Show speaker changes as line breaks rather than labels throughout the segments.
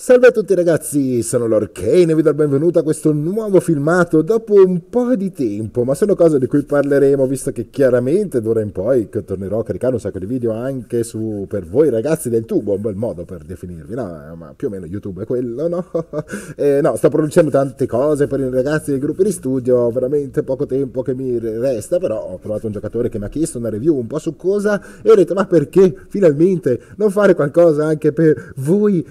Salve a tutti ragazzi, sono Lorcane e vi do il benvenuto a questo nuovo filmato dopo un po' di tempo, ma sono cose di cui parleremo visto che chiaramente d'ora in poi tornerò a caricare un sacco di video anche su per voi ragazzi del tubo, un bel modo per definirvi, no? Ma più o meno YouTube è quello, no? eh, no, sto producendo tante cose per i ragazzi dei gruppi di studio, veramente poco tempo che mi resta, però ho trovato un giocatore che mi ha chiesto una review un po' su cosa e ho detto ma perché finalmente non fare qualcosa anche per voi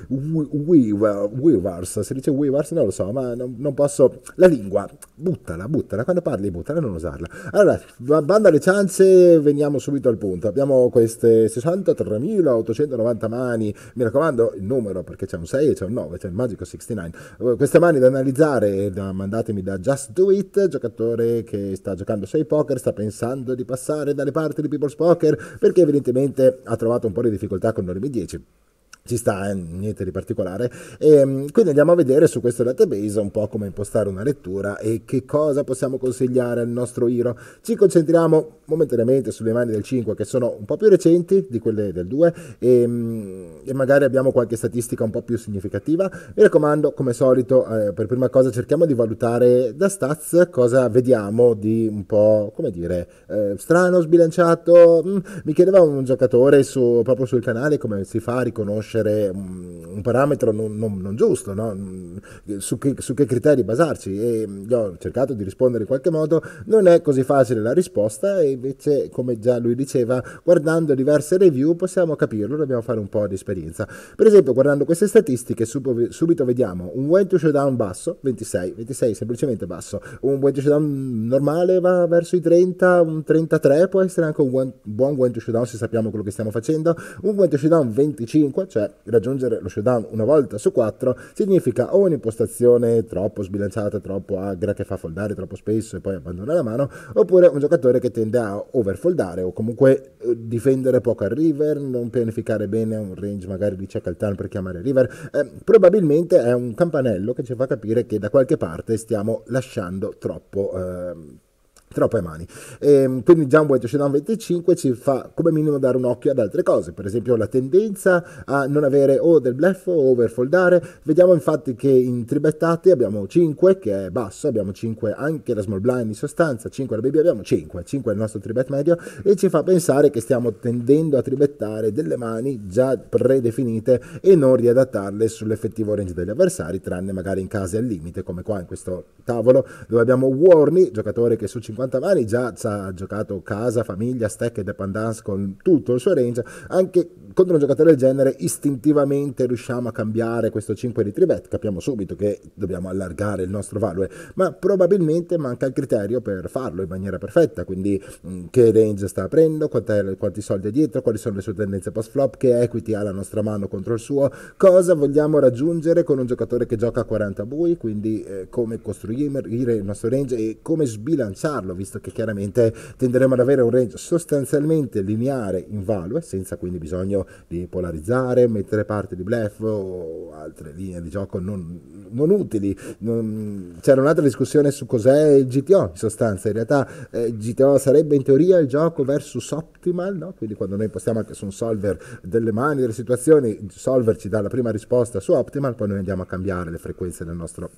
Weavers, si dice Weavers, non lo so, ma non, non, posso... La lingua, buttala, buttala, quando parli buttala, non usarla. Allora, banda alle ciance, veniamo subito al punto. Abbiamo queste 63.890 mani, mi raccomando il numero perché c'è un 6 e c'è un 9, c'è il magico 69. Eh, queste mani da analizzare, da, mandatemi da Just Do It, giocatore che sta giocando 6 poker, sta pensando di passare dalle parti di People's Poker perché evidentemente ha trovato un po' di difficoltà con Norimi 10 ci sta, eh, niente di particolare. E, ehm, quindi andiamo a vedere su questo database un po' come impostare una lettura e che cosa possiamo consigliare al nostro Hero. Ci concentriamo momentaneamente sulle mani del 5 che sono un po' più recenti di quelle del 2 e, ehm, e magari abbiamo qualche statistica un po' più significativa. Mi raccomando, come solito, eh, per prima cosa cerchiamo di valutare da stats cosa vediamo di un po', come dire, eh, strano, sbilanciato. Mm, mi chiedeva un giocatore su, proprio sul canale come si fa a riconoscere conoscere un, un parametro non, non, non giusto, no? su, che, su, che, criteri basarci e gli ho cercato di rispondere in qualche modo, non è così facile la risposta e invece come già lui diceva guardando diverse review possiamo capirlo, dobbiamo fare un po' di esperienza. Per esempio guardando queste statistiche subito vediamo un went to showdown basso, 26, 26 semplicemente basso, un went to showdown normale va verso i 30, un 33 può essere anche un buon went to showdown se sappiamo quello che stiamo facendo, un went to showdown 25, cioè raggiungere lo showdown una volta su quattro significa o un'impostazione troppo sbilanciata, troppo agra che fa foldare troppo spesso e poi abbandona la mano, oppure un giocatore che tende a overfoldare o comunque eh, difendere poco al river, non pianificare bene un range magari di check al turn per chiamare river, eh, probabilmente è un campanello che ci fa capire che da qualche parte stiamo lasciando troppo... Eh, troppe mani. E, ehm, quindi già un buon touchdown 25 ci fa come minimo dare un occhio ad altre cose, per esempio la tendenza a non avere o del bluff o overfoldare. Vediamo infatti che in tribettate abbiamo 5 che è basso, abbiamo 5 anche la small blind in sostanza, 5 la baby abbiamo 5, 5 è il nostro tribet medio e ci fa pensare che stiamo tendendo a tribettare delle mani già predefinite e non riadattarle sull'effettivo range degli avversari, tranne magari in casi al limite come qua in questo tavolo dove abbiamo Warney, giocatore che su 50 Mantovani già ha giocato casa, famiglia, stack e dependance con tutto il suo range, anche contro un giocatore del genere istintivamente riusciamo a cambiare questo 5 di tribet, capiamo subito che dobbiamo allargare il nostro value, ma probabilmente manca il criterio per farlo in maniera perfetta, quindi mm, che range sta aprendo, quanti soldi è dietro, quali sono le sue tendenze post flop, che equity ha la nostra mano contro il suo, cosa vogliamo raggiungere con un giocatore che gioca a 40 bui, quindi eh, come costruire il nostro range e come sbilanciarlo, visto che chiaramente tenderemo ad avere un range sostanzialmente lineare in value, senza quindi bisogno di polarizzare, mettere parte di bluff o altre linee di gioco non, non utili. Non... C'era un'altra discussione su cos'è il GTO, in sostanza, in realtà eh, GTO sarebbe in teoria il gioco versus optimal, no? quindi quando noi postiamo anche su un solver delle mani, delle situazioni, il solver ci dà la prima risposta su optimal, poi noi andiamo a cambiare le frequenze del nostro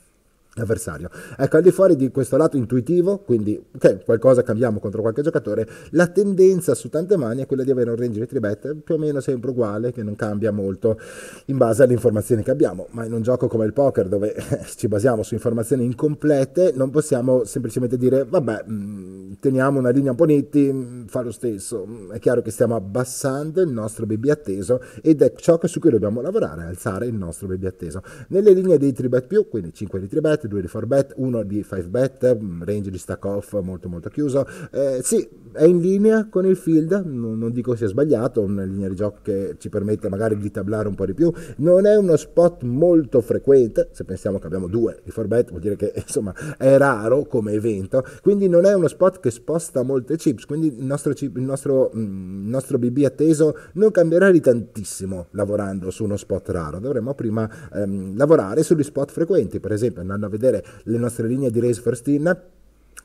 avversario. Ecco, al di fuori di questo lato intuitivo, quindi ok, qualcosa cambiamo contro qualche giocatore, la tendenza su tante mani è quella di avere un range di tribet più o meno sempre uguale, che non cambia molto in base alle informazioni che abbiamo, ma in un gioco come il poker dove ci basiamo su informazioni incomplete, non possiamo semplicemente dire vabbè, mm, teniamo una linea un po' netti, mm, fa lo stesso. Mm, è chiaro che stiamo abbassando il nostro BB atteso ed è ciò su cui dobbiamo lavorare, alzare il nostro BB atteso. Nelle linee dei tribet più, quindi 5 di tribet, 2 di 4 bet, 1 di 5 bet, mm, range di stack off molto molto chiuso. Eh, sì, è in linea con il field, non, non, dico sia sbagliato, una linea di gioco che ci permette magari di tablare un po' di più. Non è uno spot molto frequente, se pensiamo che abbiamo 2 di 4 bet vuol dire che insomma è raro come evento, quindi non è uno spot che sposta molte chips, quindi il nostro, chip, il nostro, mm, il nostro BB atteso non cambierà di tantissimo lavorando su uno spot raro, dovremmo prima ehm, lavorare sugli spot frequenti, per esempio andando a vedere vedere le nostre linee di race first in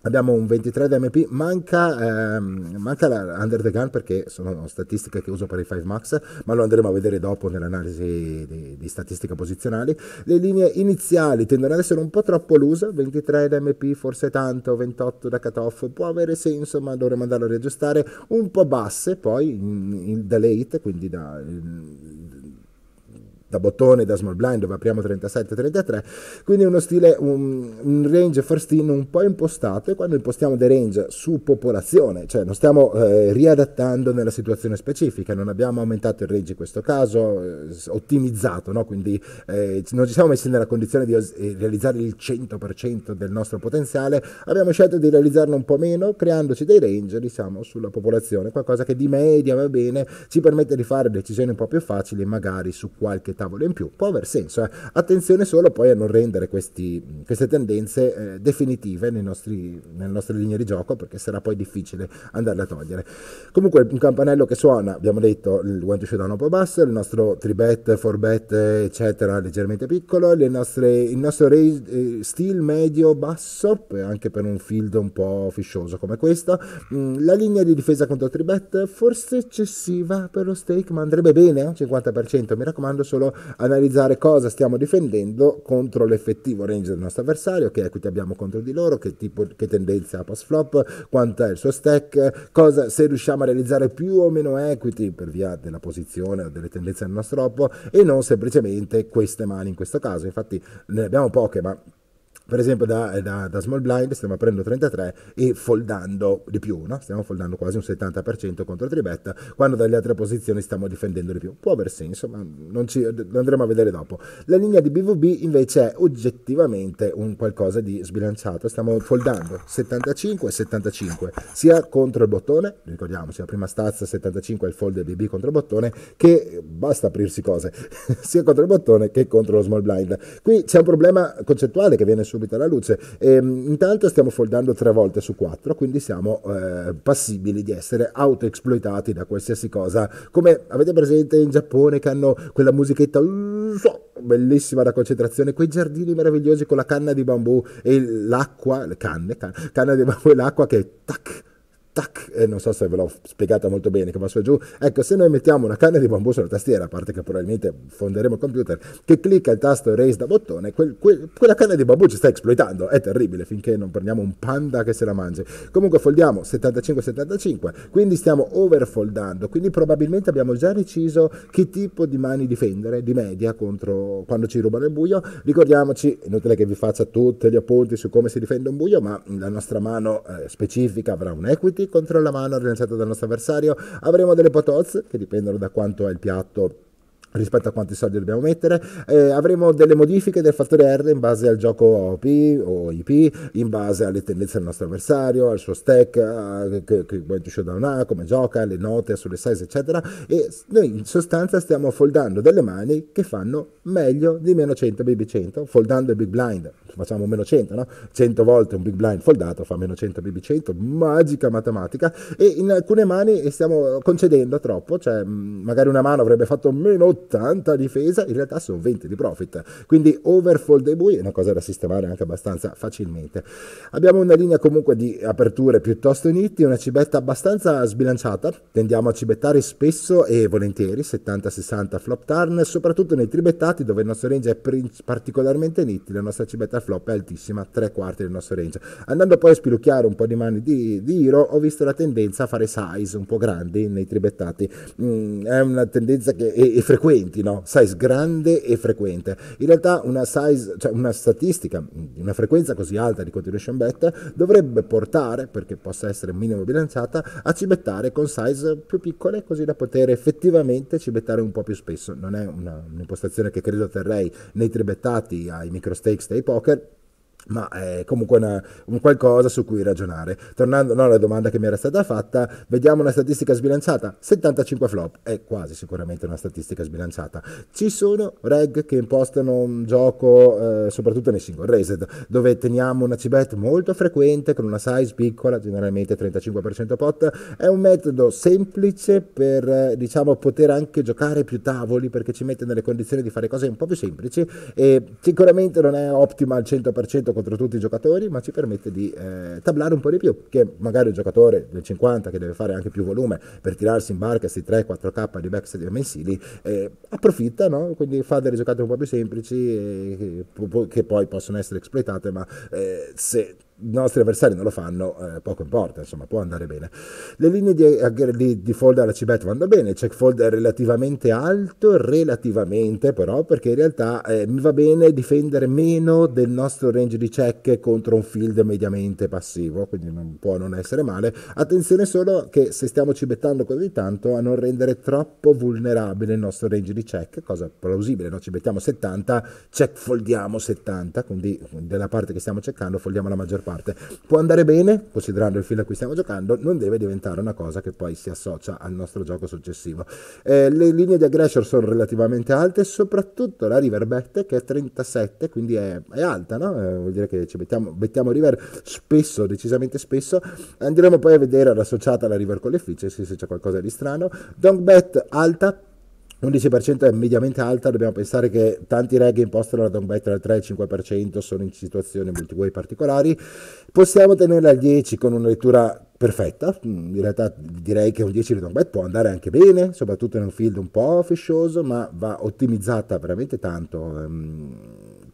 Abbiamo un 23 DMP, manca, ehm, manca la Under the Gun perché sono statistiche che uso per i 5 Max, ma lo andremo a vedere dopo nell'analisi di, di statistica posizionali. Le linee iniziali tendono ad essere un po' troppo loose, 23 DMP forse tanto, 28 da cutoff può avere senso, ma dovremo andarlo a riaggiustare, un po' basse poi in, in, da late, quindi da... In, da bottone, da small blind dove apriamo 37-33, quindi uno stile, un, un, range first in un po' impostato e quando impostiamo dei range su popolazione, cioè non stiamo eh, riadattando nella situazione specifica, non abbiamo aumentato il range in questo caso, eh, ottimizzato, no? quindi eh, non ci siamo messi nella condizione di eh, realizzare il 100% del nostro potenziale, abbiamo scelto di realizzarlo un po' meno, creandoci dei range diciamo sulla popolazione, qualcosa che di media va bene, ci permette di fare decisioni un po' più facili magari su qualche tasto tavolo in più, può aver senso. Eh. Attenzione solo poi a non rendere questi, queste tendenze eh, definitive nostri, nelle nostre linee di gioco, perché sarà poi difficile andarle a togliere. Comunque un campanello che suona, abbiamo detto, il one to showdown un po' basso, il nostro 3bet, 4bet, eccetera, leggermente piccolo, nostre, il nostro raise, eh, steel medio basso, anche per un field un po' fiscioso come questo. Mm, la linea di difesa contro 3bet forse eccessiva per lo stake, ma andrebbe bene, 50%, eh, mi raccomando solo analizzare cosa stiamo difendendo contro l'effettivo range del nostro avversario, che equity abbiamo contro di loro, che, tipo, che tendenza ha post flop, quanto è il suo stack, cosa, se riusciamo a realizzare più o meno equity per via della posizione o delle tendenze del nostro oppo e non semplicemente queste mani in questo caso. Infatti ne abbiamo poche, ma per esempio da, da, da, small blind stiamo aprendo 33 e foldando di più, no? stiamo foldando quasi un 70% contro 3bet, quando dalle altre posizioni stiamo difendendo di più. Può aver senso, ma ci, lo andremo a vedere dopo. La linea di BVB invece è oggettivamente un qualcosa di sbilanciato, stiamo foldando 75 e 75, sia contro il bottone, ricordiamoci la prima stazza 75 è il fold BB contro il bottone, che basta aprirsi cose, sia contro il bottone che contro lo small blind. Qui c'è un problema concettuale che viene su subito alla luce. E, ehm, intanto stiamo foldando tre volte su quattro, quindi siamo eh, passibili di essere auto-esploitati da qualsiasi cosa. Come avete presente in Giappone che hanno quella musichetta bellissima da concentrazione, quei giardini meravigliosi con la canna di bambù e l'acqua, le canne, can, canna di bambù e l'acqua che tac tac, e non so se ve l'ho spiegata molto bene, che va su e giù. Ecco, se noi mettiamo una canna di bambù sulla tastiera, a parte che probabilmente fonderemo il computer, che clicca il tasto erase da bottone, quel, quel, quella canna di bambù ci sta esploitando. È terribile finché non prendiamo un panda che se la mangi. Comunque foldiamo 75-75, quindi stiamo overfoldando, quindi probabilmente abbiamo già deciso che tipo di mani difendere di media contro quando ci rubano il buio. Ricordiamoci, inutile che vi faccia tutti gli appunti su come si difende un buio, ma la nostra mano eh, specifica avrà un equity contro la mano rilanciata dal nostro avversario. Avremo delle potoz che dipendono da quanto è il piatto rispetto a quanti soldi dobbiamo mettere. Eh, avremo delle modifiche del fattore R in base al gioco OP o IP, in base alle tendenze del nostro avversario, al suo stack, che, che showdown ha, come gioca, le note sulle size, eccetera. E noi in sostanza stiamo foldando delle mani che fanno meglio di meno 100 BB100, foldando il big blind facciamo meno 100, no? 100 volte un big blind foldato fa meno 100 BB100, magica matematica, e in alcune mani stiamo concedendo troppo, cioè magari una mano avrebbe fatto meno 80 difesa, in realtà sono 20 di profit, quindi overfold dei bui è una cosa da sistemare anche abbastanza facilmente. Abbiamo una linea comunque di aperture piuttosto nitti, una cibetta abbastanza sbilanciata, tendiamo a cibettare spesso e volentieri, 70-60 flop turn, soprattutto nei tribettati dove il nostro range è particolarmente nitti, la nostra cibetta flop è altissima, tre quarti del nostro range. Andando poi a spilucchiare un po' di mani di, di Hero, ho visto la tendenza a fare size un po' grandi nei tribettati. Mm, è una tendenza che è, è frequenti, no? Size grande e frequente. In realtà una size, cioè una statistica, una frequenza così alta di continuation bet dovrebbe portare, perché possa essere minimo bilanciata, a cibettare con size più piccole, così da poter effettivamente cibettare un po' più spesso. Non è una, un'impostazione che credo terrei nei tribettati ai micro stakes dei poker, ma è comunque una, un qualcosa su cui ragionare. Tornando no, alla domanda che mi era stata fatta, vediamo una statistica sbilanciata. 75 flop è quasi sicuramente una statistica sbilanciata. Ci sono reg che impostano un gioco, eh, soprattutto nei single raised, dove teniamo una cibet molto frequente con una size piccola, generalmente 35% pot. È un metodo semplice per eh, diciamo poter anche giocare più tavoli perché ci mette nelle condizioni di fare cose un po' più semplici e sicuramente non è ottima al 100% contro tutti i giocatori, ma ci permette di eh, tablare un po' di più, che magari un giocatore del 50 che deve fare anche più volume per tirarsi in barca questi 3-4k di backstage mensili, eh, approfitta, no? quindi fa delle giocate un po' più semplici eh, che poi possono essere esploitate, ma eh, se nostri avversari non lo fanno, eh, poco importa, insomma, può andare bene. Le linee di, di, di fold alla cibet vanno bene, il check fold è relativamente alto, relativamente però, perché in realtà eh, mi va bene difendere meno del nostro range di check contro un field mediamente passivo, quindi non può non essere male. Attenzione solo che se stiamo cibettando così tanto a non rendere troppo vulnerabile il nostro range di check, cosa plausibile, no? cibettiamo 70, check foldiamo 70, quindi della parte che stiamo cercando foldiamo la maggior parte. Può andare bene, considerando il film a cui stiamo giocando, non deve diventare una cosa che poi si associa al nostro gioco successivo. Eh, le linee di aggression sono relativamente alte, soprattutto la river bet che è 37, quindi è, è alta, no? eh, vuol dire che ci mettiamo, mettiamo river spesso, decisamente spesso. Andremo poi a vedere l'associata alla river con l'efficiency se c'è qualcosa di strano. Donk bet alta 11% è mediamente alta, dobbiamo pensare che tanti reggae impostano la down bet tra il 3 e il 5%, sono in situazioni multiway particolari. Possiamo tenerla al 10 con una lettura perfetta, in realtà direi che un 10 di down bet può andare anche bene, soprattutto in un field un po' fiscioso, ma va ottimizzata veramente tanto.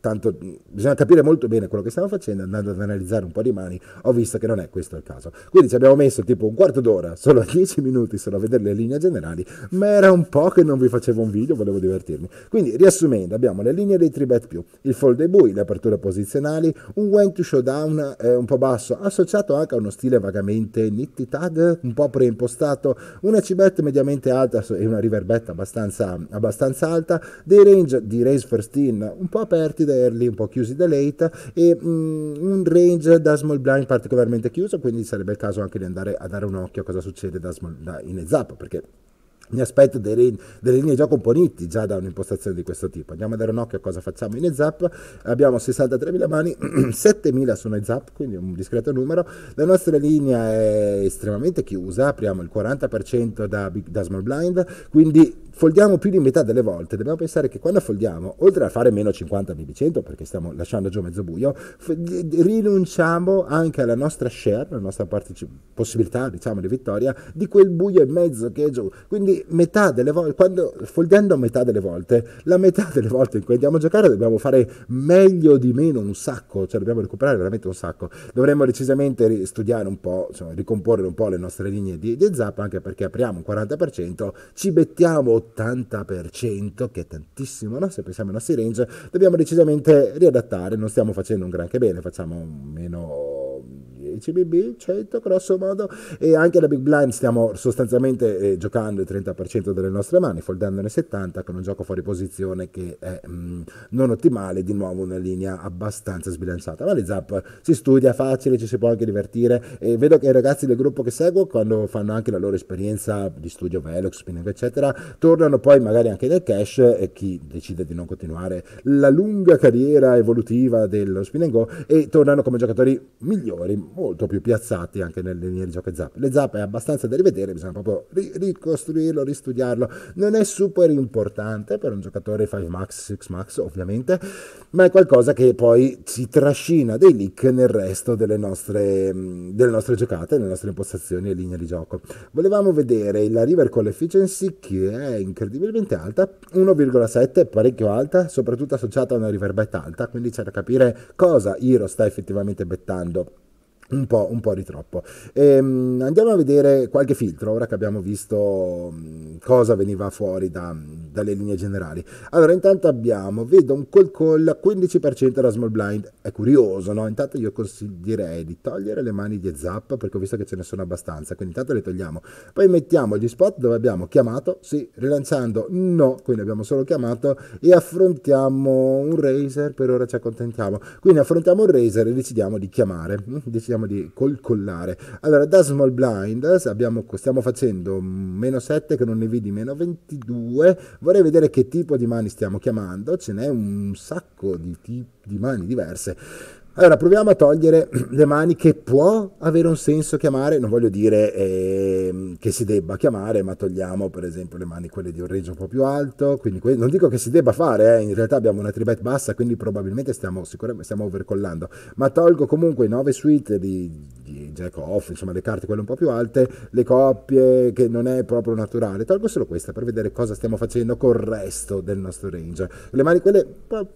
Tanto bisogna capire molto bene quello che stiamo facendo, andando ad analizzare un po' di mani, ho visto che non è questo il caso. Quindi ci abbiamo messo tipo un quarto d'ora, solo 10 minuti solo a vedere le linee generali, ma era un po' che non vi facevo un video, volevo divertirmi. Quindi riassumendo, abbiamo le linee dei 3 bet più, il fold dei bui, le aperture posizionali, un when to showdown eh, un po' basso, associato anche a uno stile vagamente nitty tag, un po' preimpostato, una c-bet mediamente alta e una river bet abbastanza, abbastanza alta, dei range di raise first in un po' aperti early, un po' chiusi da late e mm, un range da small blind particolarmente chiuso, quindi sarebbe il caso anche di andare a dare un occhio a cosa succede da small, da, in up, perché mi aspetto delle, delle linee po' nitti già da un'impostazione di questo tipo. Andiamo a dare un occhio a cosa facciamo in heads Abbiamo 63.000 mani, 7.000 sono up, quindi un discreto numero. La nostra linea è estremamente chiusa, apriamo il 40% da, da small blind, quindi foldiamo più di metà delle volte, dobbiamo pensare che quando foldiamo, oltre a fare meno 50 BB 100 perché stiamo lasciando giù mezzo buio, rinunciamo anche alla nostra share, la nostra particip- possibilità diciamo di vittoria, di quel buio e mezzo che è giù. Quindi metà delle volte, quando foldando metà delle volte, la metà delle volte in cui andiamo a giocare dobbiamo fare meglio di meno un sacco, cioè dobbiamo recuperare veramente un sacco. Dovremmo decisamente studiare un po', insomma, ricomporre un po' le nostre linee di, di zap, anche perché apriamo un 40%, ci bettiamo 80%, che è tantissimo, no? se pensiamo ai nostri range, dobbiamo decisamente riadattare, non stiamo facendo un granché bene, facciamo meno 10 BB, 100 grosso modo, e anche la Big Blind stiamo sostanzialmente eh, giocando il 30% delle nostre mani, foldandone 70 con un gioco fuori posizione che è mh, mm, non ottimale, di nuovo una linea abbastanza sbilanciata, ma le zap si studia facile, ci si può anche divertire. E vedo che i ragazzi del gruppo che seguo quando fanno anche la loro esperienza di studio Velox, spinning eccetera, tornano poi magari anche nel cash e chi decide di non continuare la lunga carriera evolutiva dello spin and go e tornano come giocatori migliori, molto più piazzati anche nelle linee di gioco zap. Le zap è abbastanza da rivedere, bisogna proprio ri- ricostruirlo, ristudiarlo. Non è super importante per un giocatore 5 max, 6 max ovviamente, ma è qualcosa che poi si trascina dei leak nel resto delle nostre, delle nostre giocate, nelle nostre impostazioni e linee di gioco. Volevamo vedere la river call efficiency che è incredibilmente alta, 1,7 parecchio alta, soprattutto associata a una river bet alta, quindi c'è da capire cosa Hero sta effettivamente bettando un po', un po', di troppo. Ehm, andiamo a vedere qualche filtro, ora che abbiamo visto cosa veniva fuori da, dalle linee generali. Allora, intanto abbiamo, vedo un call call 15% da small blind, è curioso, no? Intanto io consiglierei di togliere le mani di zap perché ho visto che ce ne sono abbastanza, quindi intanto le togliamo. Poi mettiamo gli spot dove abbiamo chiamato, sì, rilanciando no, quindi abbiamo solo chiamato e affrontiamo un razer, per ora ci accontentiamo. Quindi affrontiamo un razer e decidiamo di chiamare, mm, decidiamo cerchiamo di colcollare. Allora, da Small Blind abbiamo, stiamo facendo meno 7 che non ne vedi, meno 22. Vorrei vedere che tipo di mani stiamo chiamando, ce n'è un sacco di, di mani diverse. Allora, proviamo a togliere le mani che può avere un senso chiamare, non voglio dire eh, che si debba chiamare, ma togliamo per esempio le mani quelle di un range un po' più alto, quindi que- non dico che si debba fare, eh, in realtà abbiamo una tribet bassa, quindi probabilmente stiamo, sicuramente stiamo overcollando, ma tolgo comunque i 9 suite di, di jack off, insomma le carte quelle un po' più alte, le coppie che non è proprio naturale, tolgo solo questa per vedere cosa stiamo facendo col resto del nostro range. Le mani quelle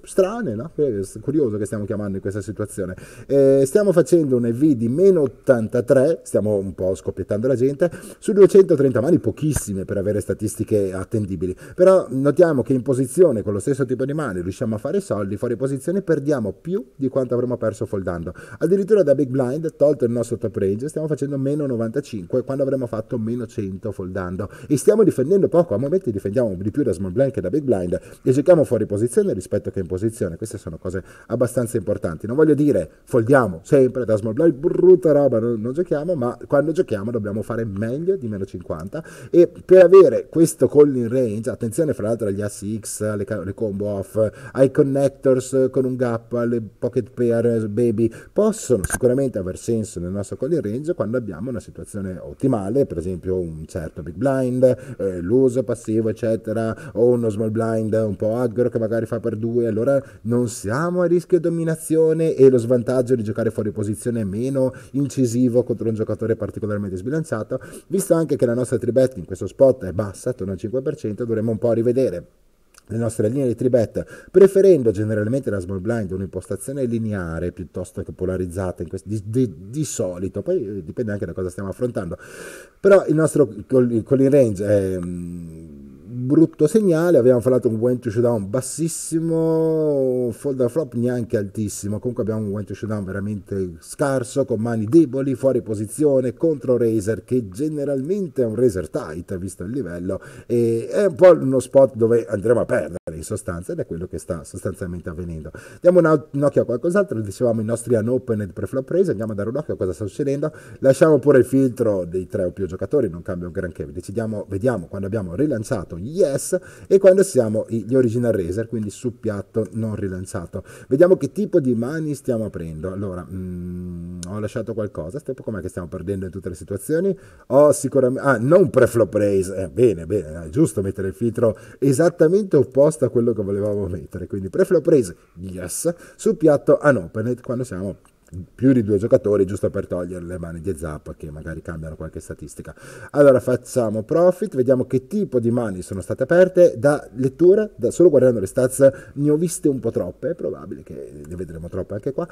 strane, no? È curioso che stiamo chiamando in questa situazione situazione. Eh, stiamo facendo un EV di meno 83, stiamo un po' scoppiettando la gente, su 230 mani pochissime per avere statistiche attendibili, però notiamo che in posizione con lo stesso tipo di mani riusciamo a fare soldi, fuori posizione perdiamo più di quanto avremmo perso foldando. Addirittura da Big Blind, tolto il nostro top range, stiamo facendo meno 95 quando avremmo fatto meno 100 foldando e stiamo difendendo poco, a momenti difendiamo di più da Small Blind che da Big Blind e giochiamo fuori posizione rispetto che in posizione, queste sono cose abbastanza importanti. Non voglio dire dire foldiamo sempre da small blind, brutta roba, non, non, giochiamo, ma quando giochiamo dobbiamo fare meglio di meno 50 e per avere questo call in range, attenzione fra l'altro agli assi X, alle, alle combo off, ai connectors con un gap, alle pocket pair baby, possono sicuramente aver senso nel nostro call in range quando abbiamo una situazione ottimale, per esempio un certo big blind, eh, l'uso passivo eccetera, o uno small blind un po' aggro che magari fa per due, allora non siamo a rischio dominazione e lo svantaggio di giocare fuori posizione è meno incisivo contro un giocatore particolarmente sbilanciato, visto anche che la nostra tribet in questo spot è bassa, attorno al 5%, dovremmo un po' rivedere le nostre linee di tribet, preferendo generalmente la small blind un'impostazione lineare piuttosto che polarizzata questo, di, di, di, solito, poi dipende anche da cosa stiamo affrontando, però il nostro calling range è brutto segnale, abbiamo fatto un went to showdown bassissimo, folder flop neanche altissimo, comunque abbiamo un went to showdown veramente scarso, con mani deboli, fuori posizione, contro Razer, che generalmente è un Razer tight, visto il livello, e è un po' uno spot dove andremo a perdere in sostanza, ed è quello che sta sostanzialmente avvenendo. Diamo un, un occhio a qualcos'altro, dicevamo i nostri unopened pre-flop raise, andiamo a dare un occhio a cosa sta succedendo, lasciamo pure il filtro dei tre o più giocatori, non cambia un granché, decidiamo, vediamo quando abbiamo rilanciato yes e quando siamo gli original racer, quindi su piatto non rilanciato. Vediamo che tipo di mani stiamo aprendo. Allora, mm, ho lasciato qualcosa, com'è che stiamo perdendo in tutte le situazioni? Ho sicuramente... Ah, non pre-flop raise, eh, bene, bene, è giusto mettere il filtro esattamente opposto a quello che volevamo mettere, quindi pre-flop raise, yes, su piatto unopened quando siamo più di due giocatori giusto per togliere le mani di Zap che magari cambiano qualche statistica. Allora facciamo profit vediamo che tipo di mani sono state aperte. Da lettura da solo guardando le stats ne ho viste un po' troppe è probabile che ne vedremo troppe anche qua.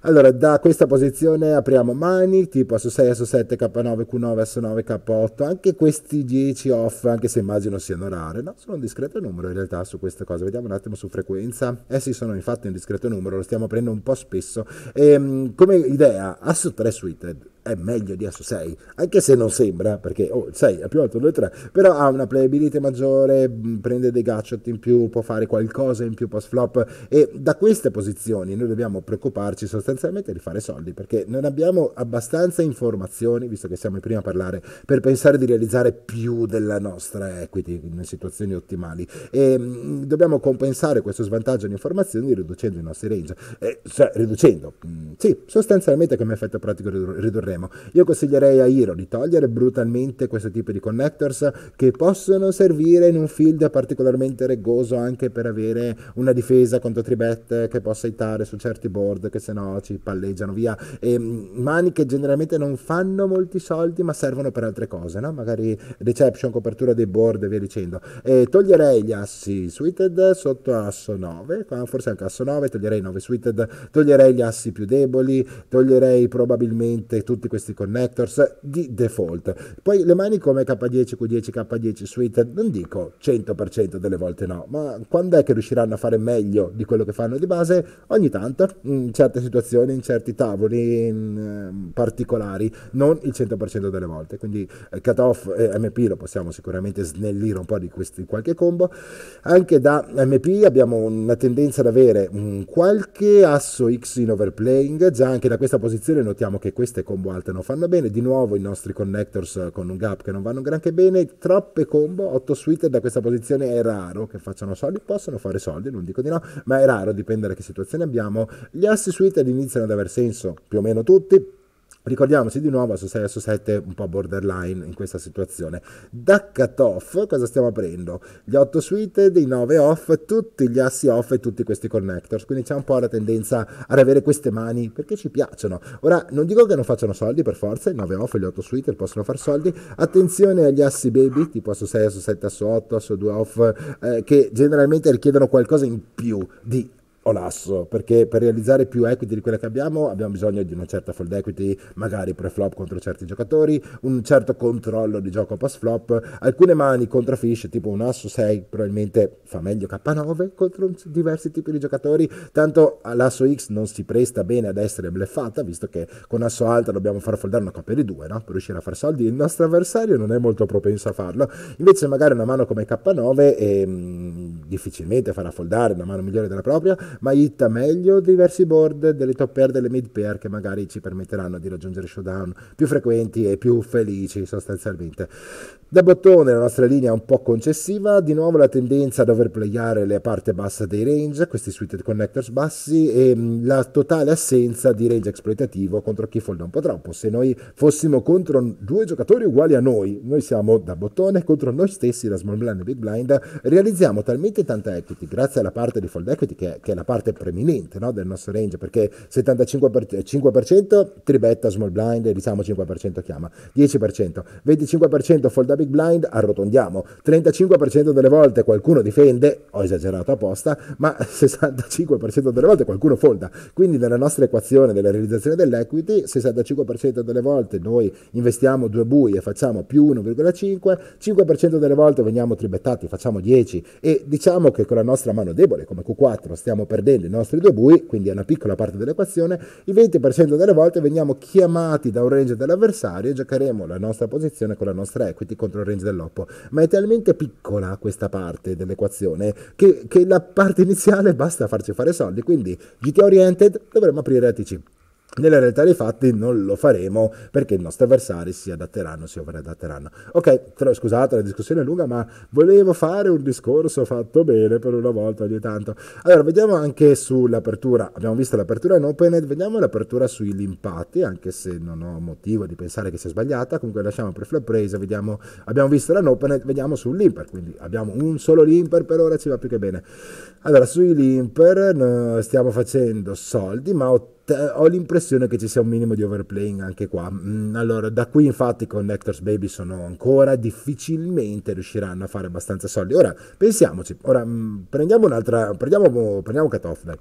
Allora da questa posizione apriamo mani tipo S6 S7 K9 Q9 S9 K8 anche questi 10 off anche se immagino siano rare no? Sono un discreto numero in realtà su queste cose. Vediamo un attimo su frequenza. Eh sì sono infatti un discreto numero lo stiamo aprendo un po' spesso. E ehm, come idea, Asso 3 Suited è meglio di Asso 6, anche se non sembra, perché oh, il 6 è più alto del 3, però ha una playability maggiore, prende dei gadget in più, può fare qualcosa in più post flop e da queste posizioni noi dobbiamo preoccuparci sostanzialmente di fare soldi, perché non abbiamo abbastanza informazioni, visto che siamo i primi a parlare, per pensare di realizzare più della nostra equity in situazioni ottimali. E mh, dobbiamo compensare questo svantaggio di informazioni riducendo i nostri range, eh, cioè riducendo, mh, sì, sostanzialmente come effetto pratico ridurremo vedremo. Io consiglierei a Hiro di togliere brutalmente questo tipo di connectors che possono servire in un field particolarmente reggoso anche per avere una difesa contro tribet che possa hitare su certi board che se no ci palleggiano via. E mm, mani che generalmente non fanno molti soldi ma servono per altre cose, no? magari reception, copertura dei board e via dicendo. E toglierei gli assi suited sotto asso 9, forse anche asso 9, toglierei 9 suited, toglierei gli assi più deboli, toglierei probabilmente tutti tutti questi connectors di default. Poi le mani come K10, Q10, K10 Suite, non dico 100% delle volte no, ma quando è che riusciranno a fare meglio di quello che fanno di base? Ogni tanto, in certe situazioni, in certi tavoli in, uh, particolari, non il 100% delle volte. Quindi eh, cut-off e MP lo possiamo sicuramente snellire un po' di questi qualche combo. Anche da MP abbiamo una tendenza ad avere un qualche asso X in overplaying, già anche da questa posizione notiamo che queste combo volte non fanno bene, di nuovo i nostri connectors con un gap che non vanno granché bene, troppe combo, 8 suite da questa posizione. È raro che facciano soldi, possono fare soldi, non dico di no, ma è raro, dipende da che situazione abbiamo. Gli assi suite iniziano ad aver senso, più o meno tutti, Ricordiamoci di nuovo su 6 su 7 un po' borderline in questa situazione. Da cut-off cosa stiamo aprendo? Gli 8 suite, i 9 off, tutti gli assi off e tutti questi connectors. Quindi c'è un po' la tendenza ad avere queste mani perché ci piacciono. Ora, non dico che non facciano soldi per forza, i 9 off e gli 8 suite possono fare soldi. Attenzione agli assi baby, tipo su 6, su 7, su 8, su 2 off, eh, che generalmente richiedono qualcosa in più di o l'asso, perché per realizzare più equity di quelle che abbiamo abbiamo bisogno di una certa fold equity, magari pre-flop contro certi giocatori, un certo controllo di gioco post-flop, alcune mani contro fish, tipo un asso 6 probabilmente fa meglio K9 contro diversi tipi di giocatori, tanto l'asso X non si presta bene ad essere bleffata, visto che con asso alta dobbiamo far foldare una coppia di due, no? per riuscire a fare soldi, il nostro avversario non è molto propenso a farlo, invece magari una mano come K9 ehm, difficilmente farà foldare una mano migliore della propria, ma hitta meglio diversi board delle top pair, delle mid pair che magari ci permetteranno di raggiungere showdown più frequenti e più felici sostanzialmente. Da bottone la nostra linea è un po' concessiva, di nuovo la tendenza ad overplayare le parti bassa dei range, questi suited connectors bassi e mm, la totale assenza di range esploitativo contro chi folda un po' troppo. Se noi fossimo contro due giocatori uguali a noi, noi siamo da bottone contro noi stessi, da small blind e big blind, realizziamo talmente tanta equity grazie alla parte di fold equity che, che è la parte preeminente no, del nostro range, perché 75% 5% tribetta small blind, diciamo 5% chiama, 10%, 25% fold big blind arrotondiamo. 35% delle volte qualcuno difende, ho esagerato apposta, ma 65% delle volte qualcuno folda. Quindi nella nostra equazione della realizzazione dell'equity, 65% delle volte noi investiamo due bui e facciamo più 1,5, 5% delle volte veniamo tribettati, facciamo 10 e diciamo che con la nostra mano debole come Q4 stiamo perdendo i nostri due bui, quindi è una piccola parte dell'equazione, il 20% delle volte veniamo chiamati da un range dell'avversario e giocheremo la nostra posizione con la nostra equity contro il range dell'oppo, ma è talmente piccola questa parte dell'equazione che, che la parte iniziale basta farci fare soldi, quindi GT oriented dovremmo aprire ATC. Nella realtà dei fatti non lo faremo perché i nostri avversari si adatteranno, si overadatteranno. Ok, però, scusate la discussione è lunga, ma volevo fare un discorso fatto bene per una volta ogni tanto. Allora, vediamo anche sull'apertura. Abbiamo visto l'apertura in open, vediamo l'apertura sui limpati, anche se non ho motivo di pensare che sia sbagliata. Comunque lasciamo per flop raise, vediamo, abbiamo visto la open, vediamo sul limper, quindi abbiamo un solo limper per ora, ci va più che bene. Allora, sui limper stiamo facendo soldi, ma ho l'impressione che ci sia un minimo di overplaying anche qua. Mm, allora, da qui infatti i Connectors Baby sono ancora difficilmente riusciranno a fare abbastanza soldi. Ora, pensiamoci, ora mm, prendiamo un'altra, prendiamo, prendiamo cut-off, dai.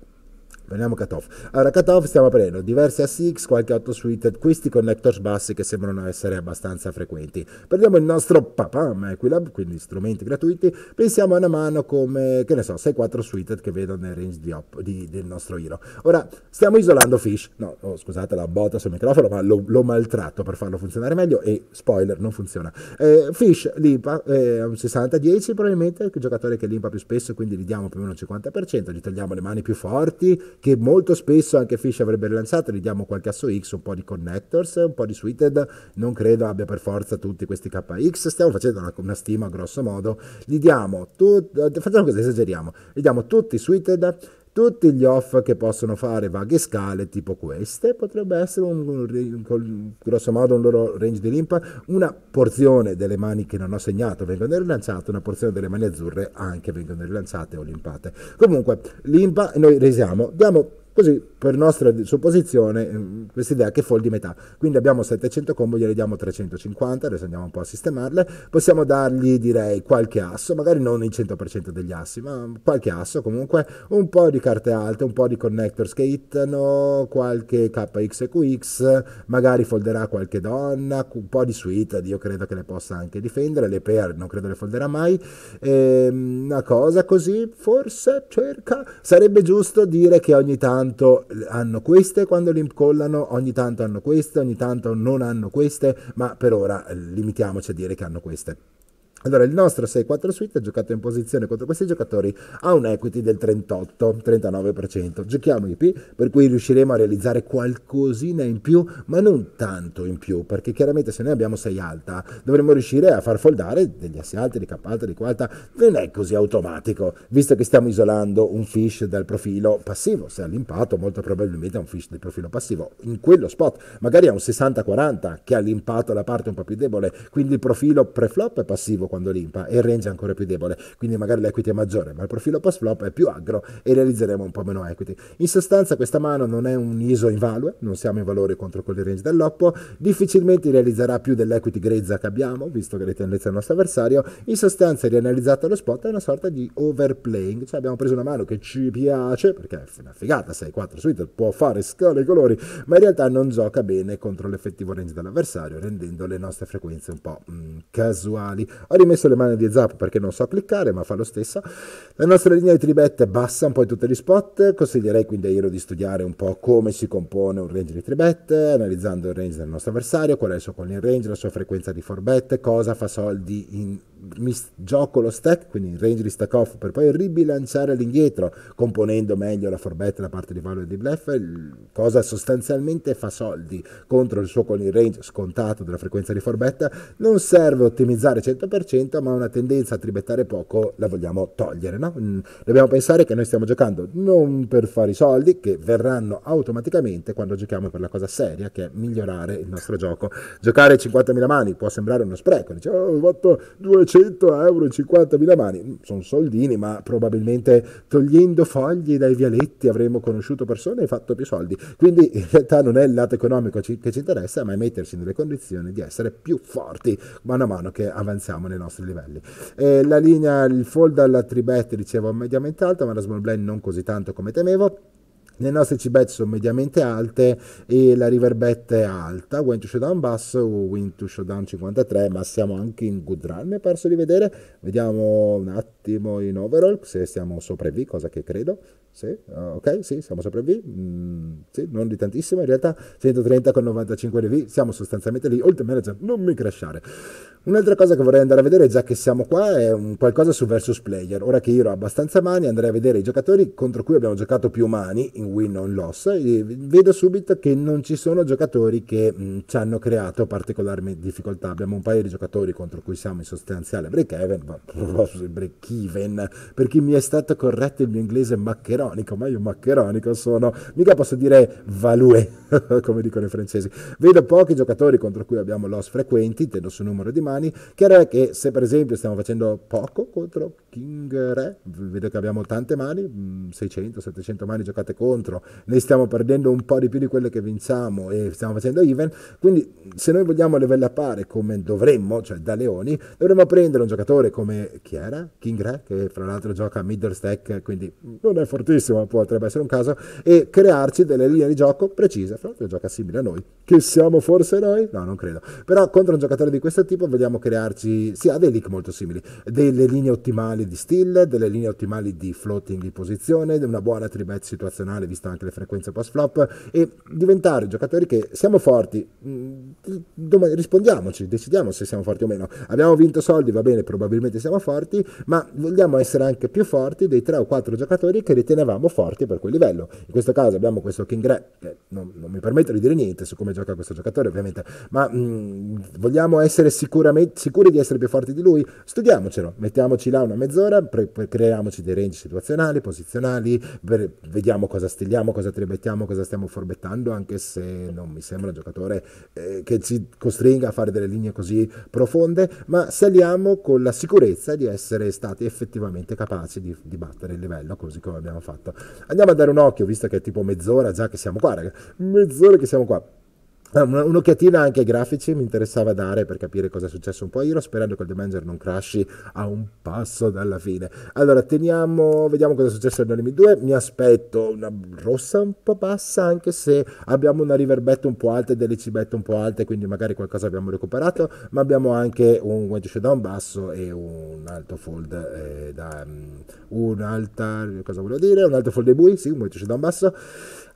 Prendiamo cutoff. Allora, cutoff stiamo aprendo diversi ASICS, qualche 8 suite, questi connectors bassi che sembrano essere abbastanza frequenti. Prendiamo il nostro Papam Equilab, quindi strumenti gratuiti, pensiamo a una mano come, che ne so, 6-4 suite che vedo nel range di op, di, del nostro Hero. Ora, stiamo isolando Fish, no, oh, scusate la botta sul microfono, ma l'ho maltratto per farlo funzionare meglio e, spoiler, non funziona. Eh, Fish limpa eh, un 60-10 probabilmente, il giocatore che limpa più spesso, quindi gli diamo più o meno il 50%, gli togliamo le mani più forti, che molto spesso anche Fish avrebbe rilanciato, gli diamo qualche asso X, un po' di connectors, un po' di suited, non credo abbia per forza tutti questi KX, stiamo facendo una, una stima grosso modo, gli diamo, tu, facciamo così, esageriamo, gli diamo tutti i suited, tutti gli off che possono fare vaghe scale tipo queste potrebbe essere un, un, un, grosso modo un loro range di limpa una porzione delle mani che non ho segnato vengono rilanciate una porzione delle mani azzurre anche vengono rilanciate o limpate. Comunque limpa noi resiamo diamo Così, per nostra supposizione, mm, questa idea che foldi metà. Quindi abbiamo 700 combo, gliene diamo 350, adesso andiamo un po' a sistemarle. Possiamo dargli, direi, qualche asso, magari non il 100% degli assi, ma qualche asso comunque, un po' di carte alte, un po' di connectors che hittano, qualche KX QX, magari folderà qualche donna, un po' di suite, io credo che le possa anche difendere, le pair non credo le folderà mai. E ehm, una cosa così, forse cerca, sarebbe giusto dire che ogni tanto tanto hanno queste quando li incollano, ogni tanto hanno queste, ogni tanto non hanno queste, ma per ora eh, limitiamoci a dire che hanno queste. Allora, il nostro 6-4 suite giocato in posizione contro questi giocatori ha un equity del 38-39%. Giochiamo IP, per cui riusciremo a realizzare qualcosina in più, ma non tanto in più, perché chiaramente se noi abbiamo 6 alta, dovremmo riuscire a far foldare degli assi alti, di K alta, di Q alta. Non è così automatico, visto che stiamo isolando un fish dal profilo passivo. Se all'impato, molto probabilmente è un fish del profilo passivo. In quello spot, magari ha un 60-40 che all'impato la parte un po' più debole, quindi il profilo pre-flop è passivo quando limpa e il range è ancora più debole, quindi magari l'equity è maggiore, ma il profilo post flop è più aggro e realizzeremo un po' meno equity. In sostanza questa mano non è un ISO in value, non siamo in valore contro quelli range dell'oppo, difficilmente realizzerà più dell'equity grezza che abbiamo, visto che le tendenze del nostro avversario, in sostanza rianalizzato lo spot è una sorta di overplaying, cioè abbiamo preso una mano che ci piace, perché è una figata, 6-4 suite, può fare scale i colori, ma in realtà non gioca bene contro l'effettivo range dell'avversario, rendendo le nostre frequenze un po' mm, casuali. Ho rimesso le mani di Zap perché non so cliccare, ma fa lo stesso. La nostra linea di tribet bassa un po' in tutti gli spot, consiglierei quindi a Iro di studiare un po' come si compone un range di tribet, analizzando il range del nostro avversario, qual è il suo calling range, la sua frequenza di 4bet, cosa fa soldi in mi gioco lo stack, quindi in range di stack off, per poi ribilanciare all'indietro, componendo meglio la forbet la parte di value di bluff, cosa sostanzialmente fa soldi contro il suo calling range scontato della frequenza di forbet. Non serve ottimizzare 100%, ma una tendenza a tribettare poco la vogliamo togliere. No? Mm, dobbiamo pensare che noi stiamo giocando non per fare i soldi, che verranno automaticamente quando giochiamo per la cosa seria, che è migliorare il nostro gioco. Giocare 50.000 mani può sembrare uno spreco, dice, oh, ho fatto 200 100 euro e 50.000 mani, sono soldini, ma probabilmente togliendo fogli dai vialetti avremmo conosciuto persone e fatto più soldi. Quindi in realtà non è il lato economico che ci interessa, ma è mettersi nelle condizioni di essere più forti mano a mano che avanziamo nei nostri livelli. E la linea, il fold alla tribet, dicevo, mediamente alta, ma la small blind non così tanto come temevo. Le nostre C-bet sono mediamente alte e la river bet è alta, win to showdown basso, win to showdown 53, ma siamo anche in good run, mi è perso di vedere. Vediamo un attimo in overall se siamo sopra V, cosa che credo. Sì, uh, ok, sì, siamo sopra V, mm, sì, non di tantissimo in realtà, 130 con 95 di V, siamo sostanzialmente lì, oltre manager, non mi crashare. Un'altra cosa che vorrei andare a vedere, già che siamo qua, è qualcosa su versus player. Ora che io ho abbastanza mani, andrei a vedere i giocatori contro cui abbiamo giocato più mani, in win o in loss, vedo subito che non ci sono giocatori che mh, ci hanno creato particolari difficoltà. Abbiamo un paio di giocatori contro cui siamo in sostanziale break-even, break-even, per chi mi è stato corretto il mio inglese maccheronico, ma io maccheronico sono, mica posso dire value, come dicono i francesi. Vedo pochi giocatori contro cui abbiamo loss frequenti, tendo su numero di mani. Chiaro è che se per esempio stiamo facendo poco contro King Re, vedo che abbiamo tante mani, 600, mm, 700 mani giocate contro, ne stiamo perdendo un po' di più di quelle che vinciamo e stiamo facendo even, quindi se noi vogliamo levelapare come dovremmo, cioè da leoni, dovremmo prendere un giocatore come chi era? King Re, che fra l'altro gioca middle stack, quindi non è fortissimo, potrebbe essere un caso, e crearci delle linee di gioco precise, fra l'altro gioca simile a noi, che siamo forse noi? No, non credo, però contro un giocatore di questo tipo vogliamo crearci, sì, ha dei leak molto simili, delle linee ottimali di still, delle linee ottimali di floating di posizione, una buona tribet situazionale, vista anche le frequenze post flop, e diventare giocatori che siamo forti, mm, rispondiamoci, decidiamo se siamo forti o meno. Abbiamo vinto soldi, va bene, probabilmente siamo forti, ma vogliamo essere anche più forti dei 3 o 4 giocatori che ritenevamo forti per quel livello. In questo caso abbiamo questo King Re, che non, non mi permetto di dire niente su come gioca questo giocatore, ovviamente, ma mh, mm, vogliamo essere sicuri di essere più forti di lui? Studiamocelo, mettiamoci là una mezz'ora, pre- creiamoci dei range situazionali, posizionali, ver- vediamo cosa stigliamo, cosa tribettiamo, cosa stiamo forbettando, anche se non mi sembra giocatore eh, che ci costringa a fare delle linee così profonde, ma saliamo con la sicurezza di essere stati effettivamente capaci di, di battere il livello, così come abbiamo fatto. Andiamo a dare un occhio, visto che è tipo mezz'ora già che siamo qua, raga. mezz'ora che siamo qua. Ah, un'occhiatina anche ai grafici mi interessava dare per capire cosa è successo un po' a sperando che il Demanger non crashi a un passo dalla fine. Allora, teniamo, vediamo cosa è successo all'Enemy 2. Mi aspetto una rossa un po' bassa, anche se abbiamo una river bet un po' alta e delle c-bet un po' alte, quindi magari qualcosa abbiamo recuperato, ma abbiamo anche un wedge showdown basso e un alto fold eh, da um, un'alta, cosa volevo dire? Un alto fold dei bui, sì, un wedge showdown basso.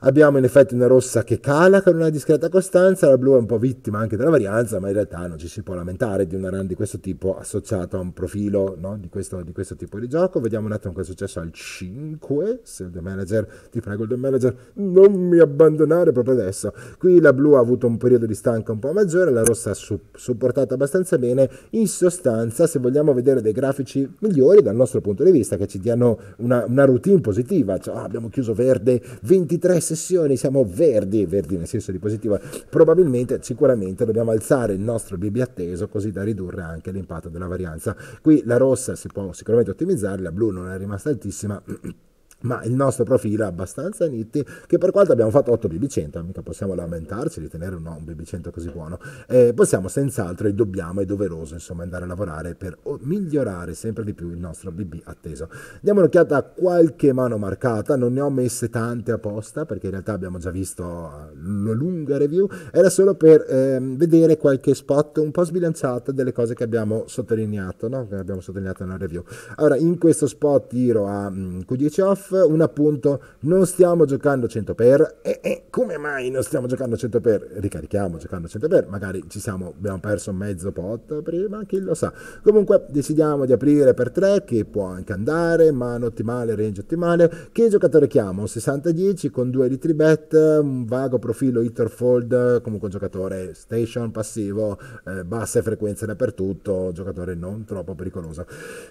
Abbiamo in effetti una rossa che cala con una discreta costanza la blu è un po' vittima anche della varianza, ma in realtà non ci si può lamentare di una run di questo tipo associata a un profilo no? di, questo, di, questo, tipo di gioco. Vediamo un attimo cosa è successo al 5, se il manager, ti prego il manager, non mi abbandonare proprio adesso. Qui la blu ha avuto un periodo di stanca un po' maggiore, la rossa ha su- supportato abbastanza bene. In sostanza, se vogliamo vedere dei grafici migliori dal nostro punto di vista, che ci diano una, una routine positiva, cioè, oh, abbiamo chiuso verde 23 sessioni, siamo verdi, verdi nel senso di positivo, probabilmente, sicuramente dobbiamo alzare il nostro BB atteso così da ridurre anche l'impatto della varianza. Qui la rossa si può sicuramente ottimizzare, la blu non è rimasta altissima. ma il nostro profilo è abbastanza nitti che per quanto abbiamo fatto 8 BB100 mica possiamo lamentarci di tenere un, un BB100 così buono. Eh, possiamo senz'altro e dobbiamo è doveroso insomma andare a lavorare per migliorare sempre di più il nostro BB atteso. Diamo un'occhiata a qualche mano marcata non ne ho messe tante apposta perché in realtà abbiamo già visto la lunga review. Era solo per eh, vedere qualche spot un po' sbilanciato delle cose che abbiamo sottolineato no? che abbiamo sottolineato nella review. Allora in questo spot tiro a mm, Q10 off un appunto, non stiamo giocando 100 per, e, e, come mai non stiamo giocando 100 per? Ricarichiamo giocando 100 per, magari ci siamo, abbiamo perso mezzo pot prima, chi lo sa. Comunque decidiamo di aprire per 3, che può anche andare, mano ottimale, range ottimale. Che giocatore chiamo? 60-10 con 2 litri bet, un vago profilo hitter fold, comunque un giocatore station passivo, eh, basse frequenze dappertutto, giocatore non troppo pericoloso.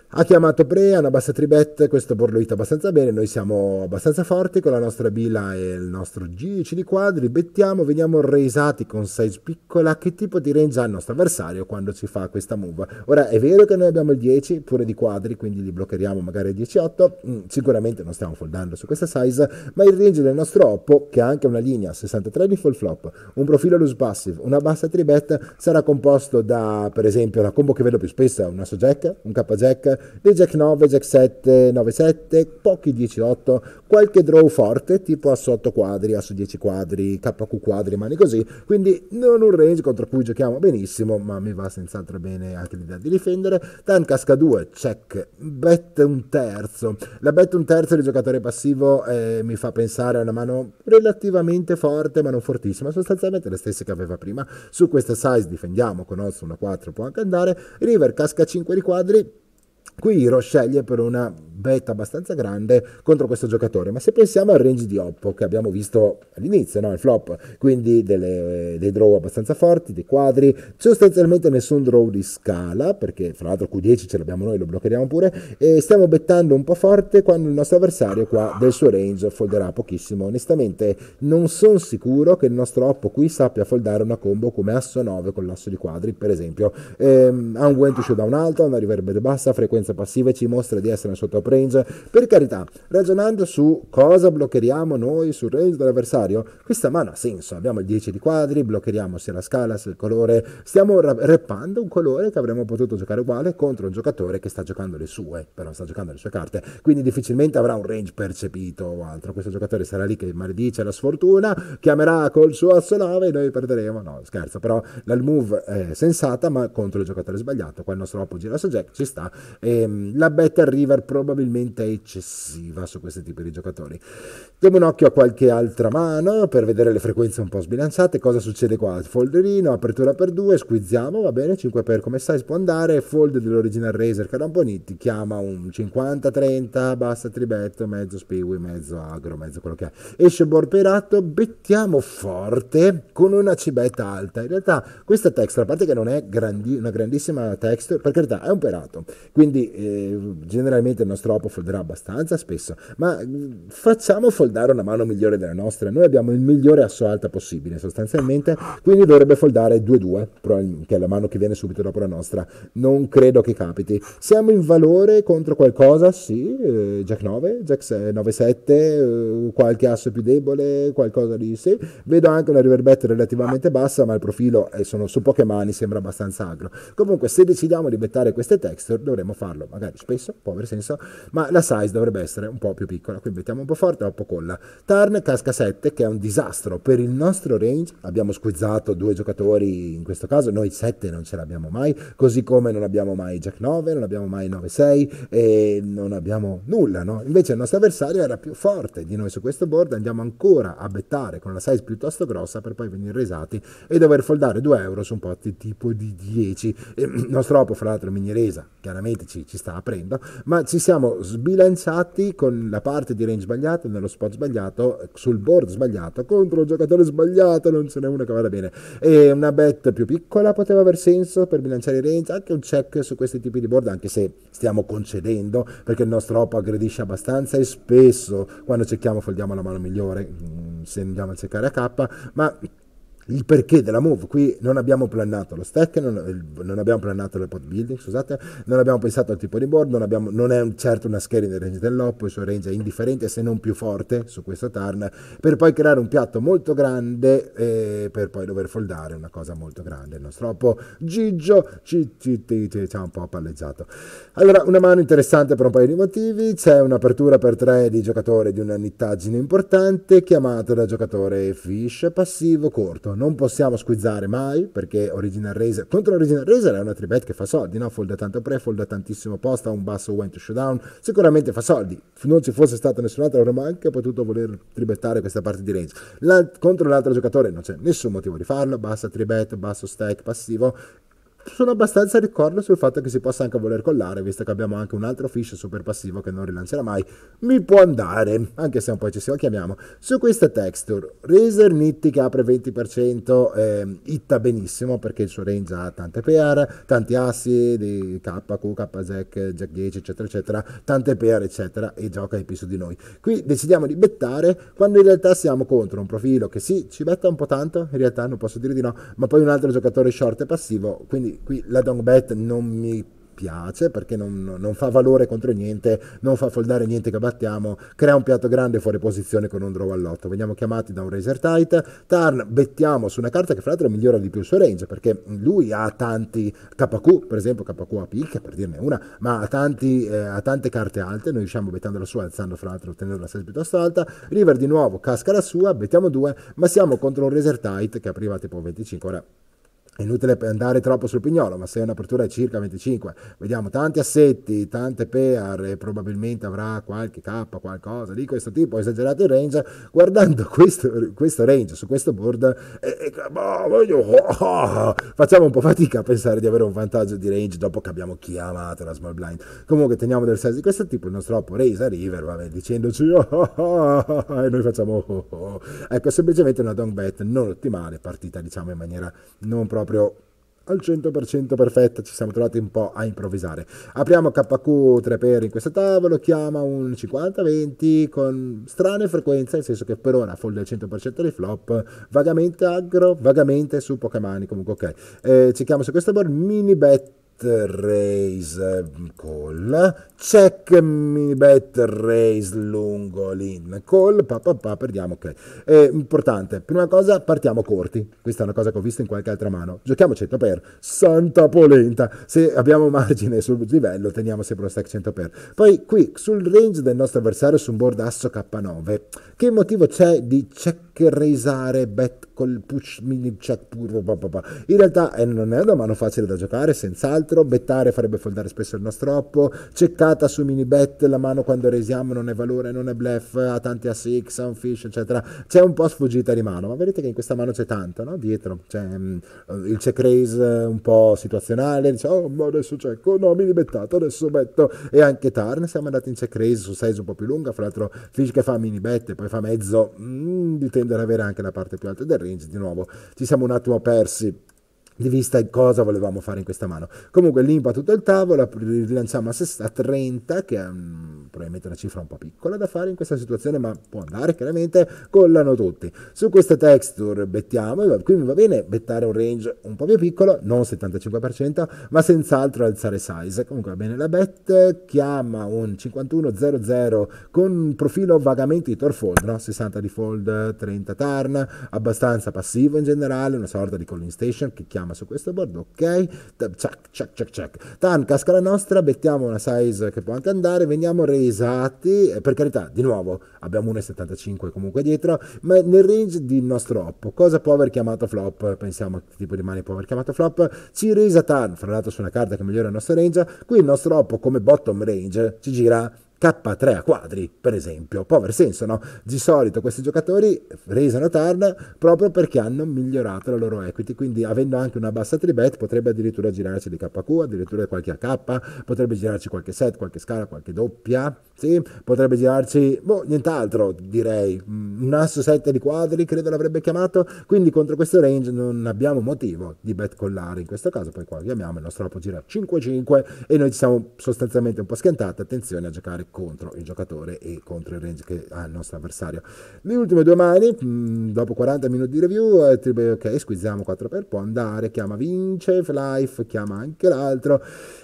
Ha chiamato pre, ha una bassa tribet, questo borlo hit abbastanza bene, noi siamo abbastanza forti con la nostra bila e il nostro G10 di quadri, bettiamo, veniamo raisati con size piccola, che tipo di range ha il nostro avversario quando ci fa questa move? Ora è vero che noi abbiamo il 10 pure di quadri, quindi li bloccheremo magari il 10-8, mm, sicuramente non stiamo foldando su questa size, ma il range del nostro Oppo, che ha anche una linea 63 di full flop, un profilo loose passive, una bassa tribet, sarà composto da per esempio la combo che vedo più spesso un asso jack, un K jack, dei jack 9, jack 7, 9 7, pochi 10 18, qualche draw forte tipo asso 8 quadri, asso 10 quadri, KQ quadri, mani così, quindi non un range contro cui giochiamo benissimo, ma mi va senz'altro bene anche l'idea di difendere. Tan casca 2, check, bet un terzo. La bet un terzo di giocatore passivo eh, mi fa pensare a una mano relativamente forte, ma non fortissima, sostanzialmente le stesse che aveva prima. Su questa size difendiamo con osso una 4 può anche andare. River casca 5 di quadri. Qui Hiro sceglie per una beta abbastanza grande contro questo giocatore. Ma se pensiamo al range di Oppo che abbiamo visto all'inizio, no? il flop, quindi delle, dei draw abbastanza forti, dei quadri, sostanzialmente nessun draw di scala, perché fra l'altro Q10 ce l'abbiamo noi, lo bloccheremo pure, e stiamo bettando un po' forte quando il nostro avversario qua del suo range folderà pochissimo. Onestamente non sono sicuro che il nostro Oppo qui sappia foldare una combo come asso 9 con l'asso di quadri, per esempio. Ehm, ha un went to showdown alto, una riverbed bassa, frequenza passiva e ci mostra di essere sotto range. Per carità, ragionando su cosa bloccheriamo noi sul range dell'avversario, questa mano ha senso. Abbiamo il 10 di quadri, bloccheriamo sia la scala sia il colore. Stiamo reppando un colore che avremmo potuto giocare uguale contro un giocatore che sta giocando le sue, però sta giocando le sue carte. Quindi difficilmente avrà un range percepito o altro. Questo giocatore sarà lì che maledice la sfortuna, chiamerà col suo asso 9 e noi perderemo. No, scherzo, però la move è sensata, ma contro il giocatore sbagliato. Qua il nostro oppo gira su Jack, ci sta. E, ehm, la Better River probabilmente probabilmente eccessiva su questo tipo di giocatori. Diamo un occhio a qualche altra mano per vedere le frequenze un po' sbilanciate. Cosa succede qua? Folderino, apertura per 2, squizziamo, va bene, 5 per come size può andare, fold dell'original Razer Carambonitti, chiama un 50-30, bassa tribetto, mezzo spiwi, mezzo agro, mezzo quello che è. Esce borperato, bettiamo forte con una cibetta alta. In realtà questa texture, a parte che non è grandi, una grandissima texture, per carità è un perato, quindi eh, generalmente il nostro troppo, folderà abbastanza spesso, ma facciamo foldare una mano migliore della nostra. Noi abbiamo il migliore asso alta possibile sostanzialmente, quindi dovrebbe foldare 2-2, che è la mano che viene subito dopo la nostra. Non credo che capiti. Siamo in valore contro qualcosa? Sì, eh, Jack 9, Jack 9-7, eh, qualche asso più debole, qualcosa di sì. Vedo anche una riverbetta relativamente bassa, ma il profilo sono su poche mani, sembra abbastanza agro. Comunque, se decidiamo di bettare queste texture, dovremo farlo farlo magari spesso, può avere senso, ma la size dovrebbe essere un po' più piccola, quindi mettiamo un po' forte, un po' colla. Tarn casca 7 che è un disastro per il nostro range, abbiamo squizzato due giocatori in questo caso, noi 7 non ce l'abbiamo mai, così come non abbiamo mai Jack 9, non abbiamo mai 9-6 e non abbiamo nulla, no? Invece il nostro avversario era più forte di noi su questo board, andiamo ancora a bettare con la size piuttosto grossa per poi venire resati e dover foldare 2 euro su un pot tipo di 10. Il nostro Opo, fra l'altro, mini resa, chiaramente ci, ci sta aprendo, ma ci siamo sbilanciati con la parte di range sbagliato, nello spot sbagliato, sul board sbagliato, contro un giocatore sbagliato, non ce n'è una che vada bene. E una bet più piccola poteva aver senso per bilanciare i range, anche un check su questi tipi di board, anche se stiamo concedendo, perché il nostro Opo aggredisce abbastanza e spesso quando cerchiamo foldiamo la mano migliore, mm, se andiamo a cercare a K, ma il perché della move. Qui non abbiamo plannato lo stack, non, non abbiamo plannato il pot building, scusate, non abbiamo pensato al tipo di board, non, abbiamo, non è un, certo una scheda nel range dell'oppo, il suo range è indifferente se non più forte su questo turn, per poi creare un piatto molto grande e per poi dover foldare una cosa molto grande. Il nostro oppo Gigio ci ha un po' palleggiato. Allora, una mano interessante per un paio di motivi, c'è un'apertura per tre di giocatore di una nittaggine importante chiamato da giocatore fish passivo corto non possiamo squizzare mai perché Original Razer contro Original Razer è una tribet che fa soldi, no? folda tanto pre, folda tantissimo posta, un basso went to showdown, sicuramente fa soldi. Non ci fosse stato nessun altro avremmo anche potuto voler tribettare questa parte di range. La, contro l'altro giocatore non c'è nessun motivo di farlo, bassa tribet, basso stack passivo sono abbastanza ricordo sul fatto che si possa anche voler collare, visto che abbiamo anche un altro fish super passivo che non rilancerà mai. Mi può andare, anche se un po' eccessivo chiamiamo. Su questa texture, Razer Nitty che apre 20%, eh, itta benissimo perché il suo range ha tante PR, tanti assi di K, Q, K, Jack, Jack 10, eccetera, eccetera, tante PR, eccetera, e gioca ai più di noi. Qui decidiamo di bettare quando in realtà siamo contro un profilo che sì, ci betta un po' tanto, in realtà non posso dire di no, ma poi un altro giocatore short e passivo, quindi qui la dong bet non mi piace perché non, non, fa valore contro niente, non fa foldare niente che battiamo, crea un piatto grande fuori posizione con un draw all'otto. Veniamo chiamati da un Razer Tight. Tarn bettiamo su una carta che fra l'altro migliora di più il suo range perché lui ha tanti KQ, per esempio KQ a picca per dirne una, ma ha, tanti, eh, ha tante carte alte. Noi riusciamo bettando la sua, alzando fra l'altro, ottenendo la size piuttosto alta. River di nuovo casca la sua, bettiamo due, ma siamo contro un Razer Tight che apriva tipo 25 ora è inutile andare troppo sul pignolo, ma se è un'apertura di circa 25, vediamo tanti assetti, tante PR e probabilmente avrà qualche K, qualcosa di questo tipo, esagerato il range, guardando questo, questo range su questo board, eh, oh, facciamo un po' fatica a pensare di avere un vantaggio di range dopo che abbiamo chiamato la small blind. Comunque teniamo del size di questo tipo, il nostro oppo raise a river, vabbè, dicendoci e noi facciamo ecco, semplicemente una dong bet non ottimale, partita diciamo in maniera non proprio proprio al 100% perfetta, ci siamo trovati un po' a improvvisare. Apriamo KQ 3 per in questo tavolo, chiama un 50-20 con strane frequenze, nel senso che per ora folda il 100% dei flop, vagamente aggro, vagamente su mani, comunque ok. Eh, ci chiamo su questo board, mini bet raise call, check mini bet raise lungo l'in call, pa, pa, pa, perdiamo, ok. È importante, prima cosa partiamo corti, questa è una cosa che ho visto in qualche altra mano, giochiamo 100 per, santa polenta, se abbiamo margine sul livello teniamo sempre lo stack 100 per. Poi qui sul range del nostro avversario su un board asso K9, che motivo c'è di check raisare bet col push mini check puro, in realtà eh, non è una mano facile da giocare, senz'altro, bettare farebbe foldare spesso il nostro oppo, ceccata su mini bet, la mano quando resiamo non è valore, non è bluff, ha tanti a 6, ha un fish, eccetera, c'è un po' sfuggita di mano, ma vedete che in questa mano c'è tanto, no? Dietro, c'è um, il check raise un po' situazionale, dice, oh, ma adesso cecco, no, mini bettato, adesso betto, e anche turn, siamo andati in check raise su size un po' più lunga, fra l'altro fish che fa mini bet e poi fa mezzo, mm, di tendere ad avere anche la parte più alta del range, di nuovo, ci siamo un attimo persi di vista cosa volevamo fare in questa mano. Comunque limpa tutto il tavolo, rilanciamo a 30, che è um, probabilmente una cifra un po' piccola da fare in questa situazione, ma può andare chiaramente, collano tutti. Su questa texture bettiamo, qui mi va bene bettare un range un po' più piccolo, non 75%, ma senz'altro alzare size. Comunque va bene la bet, chiama un 5100 con un profilo vagamente di Torfold, no? 60 di fold, 30 turn, abbastanza passivo in generale, una sorta di calling station che chiama su questo board, ok, check, check, check, check. Tan casca la nostra, mettiamo una size che può anche andare, veniamo resati, per carità, di nuovo, abbiamo 1,75 comunque dietro, ma nel range di nostro oppo, cosa può aver chiamato flop, pensiamo a che tipo di mani può aver chiamato flop, ci resa Tan, fra l'altro su una carta che migliora il nostro range, qui il nostro oppo come bottom range ci gira K3 a quadri, per esempio. Aver senso, no? Di solito questi giocatori resano turn proprio perché hanno migliorato la loro equity, quindi avendo anche una bassa tribet potrebbe addirittura girarci di KQ, addirittura qualche AK, potrebbe girarci qualche set, qualche scala, qualche doppia, sì? potrebbe girarci, boh, nient'altro direi, mm, un asso 7 di quadri credo l'avrebbe chiamato, quindi contro questo range non abbiamo motivo di bet collare in questo caso, poi qua chiamiamo il nostro oppo gira 5-5 e noi ci siamo sostanzialmente un po' schiantati, attenzione a giocare contro il giocatore e contro il range che ha il nostro avversario. Le ultime due mani, mh, mm, dopo 40 minuti di review, eh, ok, squizziamo 4 per può andare, chiama vince, life, chiama anche l'altro,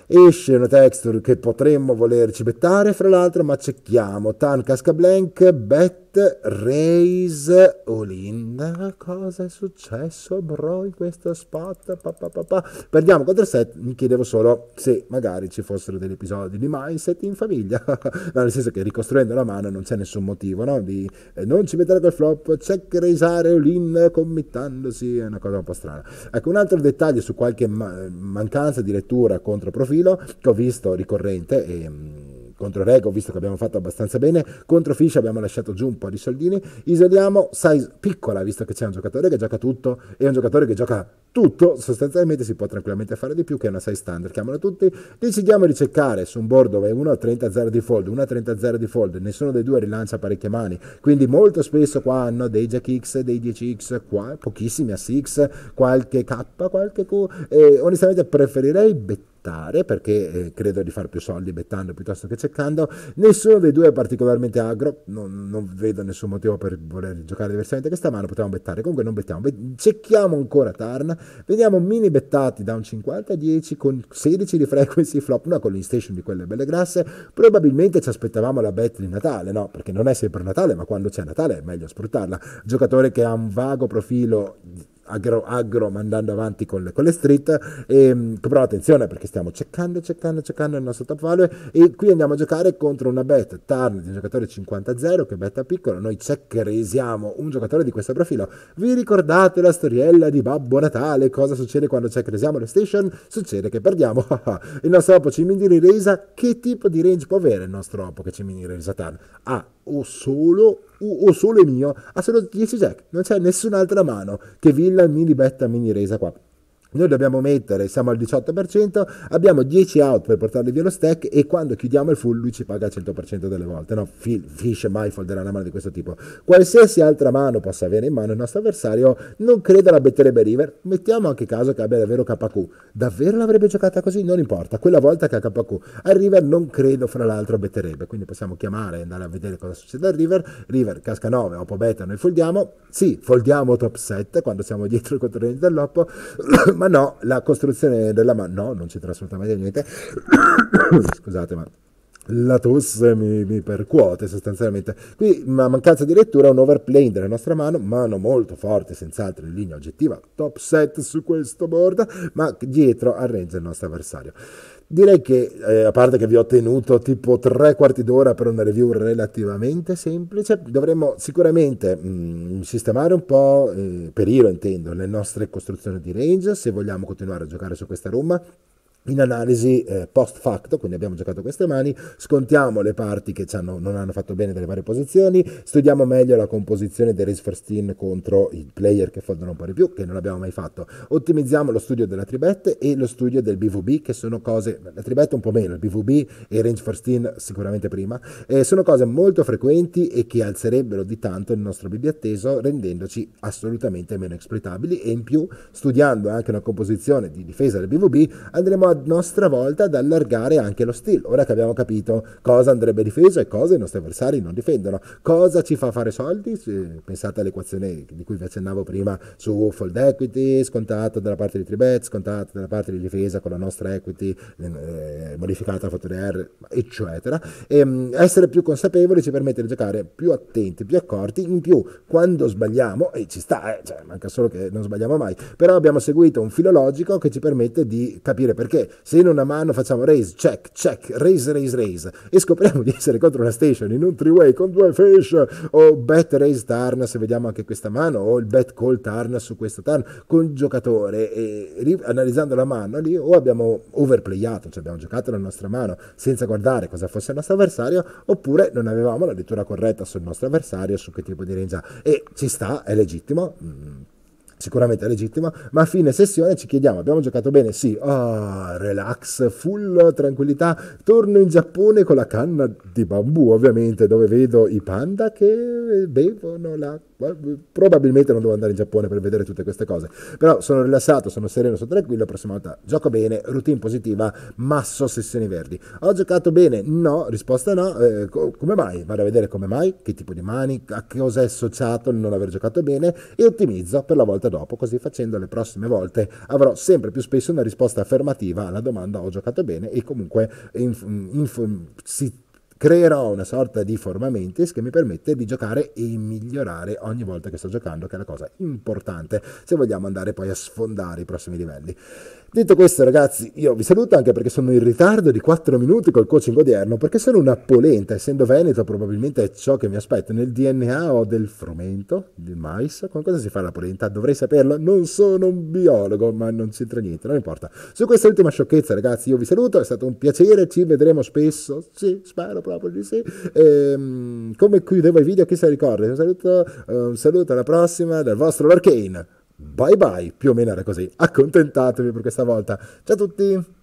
esce una texture che potremmo volerci bettare, fra l'altro, ma cecchiamo, tan casca blank, bet raise in. Cosa è successo, bro, in questo spot? Pa, pa, pa, Perdiamo contro il set. Mi chiedevo solo se magari ci fossero degli episodi di mindset in famiglia. no, nel senso che ricostruendo la mano non c'è nessun motivo, no? Di eh, non ci mettere quel flop, check raisare all in committandosi. È una cosa un po' strana. Ecco, un altro dettaglio su qualche ma- mancanza di lettura contro profilo che ho visto ricorrente e mm, contro Rego, visto che abbiamo fatto abbastanza bene, contro Fish abbiamo lasciato giù un po' di soldini, isoliamo size piccola, visto che c'è un giocatore che gioca tutto e un giocatore che gioca tutto, sostanzialmente si può tranquillamente fare di più che una size standard, chiamano tutti, decidiamo di cercare su un board dove uno ha 30-0 di fold, uno ha 30-0 di fold, nessuno dei due rilancia parecchie mani, quindi molto spesso qua hanno dei Jack X, dei 10X, qua pochissimi a 6, qualche K, qualche Q, e onestamente preferirei bettare bettare perché eh, credo di fare più soldi bettando piuttosto che cercando. Nessuno dei due è particolarmente agro, non, non, vedo nessun motivo per voler giocare diversamente questa mano, potevamo bettare, comunque non bettiamo. Cecchiamo ancora turn, vediamo mini bettati da un 50 a 10 con 16 di frequency flop, una calling station di quelle belle grasse, probabilmente ci aspettavamo la bet di Natale, no? Perché non è sempre Natale, ma quando c'è Natale è meglio sfruttarla. Giocatore che ha un vago profilo agro, agro mandando avanti con le, con le street e, ehm, però attenzione perché stiamo cercando cercando cercando il nostro top value e qui andiamo a giocare contro una bet turn di un giocatore 50-0 che betta piccolo. Noi checkeresiamo un giocatore di questo profilo. Vi ricordate la storiella di Babbo Natale? Cosa succede quando checkeresiamo le station? Succede che perdiamo. Il nostro oppo ci mini resa che tipo di range può avere il nostro oppo che ci mini resa turn ha o solo o solo mio ha solo 10 jack non c'è nessun'altra mano. Che Villa mini betta mini resa qua noi dobbiamo mettere, siamo al 18%, abbiamo 10 out per portarli via lo stack e quando chiudiamo il full lui ci paga il 100% delle volte, no? Fish mai folderà una mano di questo tipo. Qualsiasi altra mano possa avere in mano il nostro avversario, non credo la betterebbe River, mettiamo anche caso che abbia davvero KQ. Davvero l'avrebbe giocata così? Non importa, quella volta che ha KQ. Al River non credo fra l'altro betterebbe, quindi possiamo chiamare e andare a vedere cosa succede al River. River casca 9, Oppo beta, noi foldiamo. Sì, foldiamo top 7 quando siamo dietro il controllore dell'Oppo, ma no, la costruzione della mano, no, non c'entra assolutamente niente. Scusate, ma la tosse mi, mi, percuote sostanzialmente. Qui una mancanza di lettura, un overplay della nostra mano, mano molto forte, senz'altro in linea oggettiva, top set su questo board, ma dietro arrange il nostro avversario. Direi che, eh, a parte che vi ho tenuto tipo tre quarti d'ora per una review relativamente semplice, dovremmo sicuramente mh, mm, sistemare un po', eh, per io intendo, le nostre costruzioni di range, se vogliamo continuare a giocare su questa room in analisi eh, post facto, quindi abbiamo giocato queste mani, scontiamo le parti che hanno, non hanno fatto bene delle varie posizioni, studiamo meglio la composizione dei race first in contro i player che foldano un po' di più, che non abbiamo mai fatto, ottimizziamo lo studio della tribette e lo studio del BVB, che sono cose, la tribette un po' meno, il BVB e il range first in sicuramente prima, eh, sono cose molto frequenti e che alzerebbero di tanto il nostro BB atteso, rendendoci assolutamente meno exploitabili e in più, studiando anche una composizione di difesa del BVB, andremo a nostra volta ad allargare anche lo stile. Ora che abbiamo capito cosa andrebbe difeso e cosa i nostri avversari non difendono, cosa ci fa fare soldi, pensate all'equazione di cui vi accennavo prima su fold equity, scontato dalla parte di tribet, scontato dalla parte di difesa con la nostra equity eh, modificata a fattore R, eccetera. E, um, essere più consapevoli ci permette di giocare più attenti, più accorti, in più quando sbagliamo, e ci sta, eh, cioè, manca solo che non sbagliamo mai, però abbiamo seguito un filo logico che ci permette di capire perché se in una mano facciamo raise, check, check, raise, raise, raise e scopriamo di essere contro una station in un three-way con due fish o bet raise turn se vediamo anche questa mano o il bet call turn su questo turn con il giocatore e analizzando la mano lì o abbiamo overplayato, cioè abbiamo giocato la nostra mano senza guardare cosa fosse il nostro avversario oppure non avevamo la lettura corretta sul nostro avversario su che tipo di range ha e ci sta, è legittimo. Mm sicuramente è legittimo, ma a fine sessione ci chiediamo, abbiamo giocato bene? Sì, oh, relax, full tranquillità, torno in Giappone con la canna di bambù ovviamente, dove vedo i panda che bevono l'acqua probabilmente non devo andare in Giappone per vedere tutte queste cose, però sono rilassato, sono sereno, sono tranquillo, la prossima volta gioco bene, routine positiva, masso sessioni verdi. Ho giocato bene? No, risposta no, eh, co- come mai? Vado a vedere come mai, che tipo di mani, a che cosa è associato il non aver giocato bene e ottimizzo per la volta dopo, così facendo le prossime volte avrò sempre più spesso una risposta affermativa alla domanda ho giocato bene e comunque inf- inf- si creerò una sorta di forma mentis che mi permette di giocare e migliorare ogni volta che sto giocando, che è la cosa importante se vogliamo andare poi a sfondare i prossimi livelli. Detto questo, ragazzi, io vi saluto anche perché sono in ritardo di 4 minuti col coaching odierno, perché sono una polenta, essendo veneto, probabilmente è ciò che mi aspetta. Nel DNA ho del frumento, del mais. Con cosa si fa la polenta? Dovrei saperlo. Non sono un biologo, ma non c'entra niente, non importa. Su questa ultima sciocchezza, ragazzi, io vi saluto, è stato un piacere, ci vedremo spesso. Sì, spero proprio di sì. Ehm, come chiudevo i video, chi se ricorda? Un saluto, un saluto alla prossima dal vostro Arcane. Bye bye, più o meno era così. Accontentatevi per questa volta. Ciao a tutti!